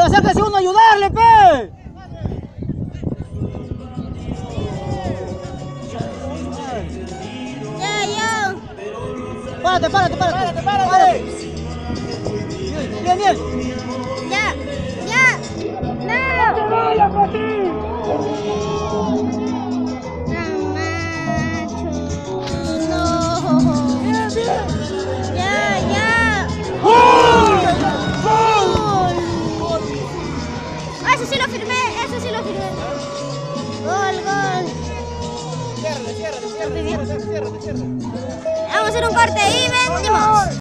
Acérquese uno a ayudarle, pe. Ya, ya. Párate, párate, párate. Párate, Bien, bien. Ya, ya. Eso sí lo firmé, eso sí lo firmé. Gol, gol. Ciérrate, ciérrate, ciérrate, ciérrate, ciérrate. Vamos a hacer un corte y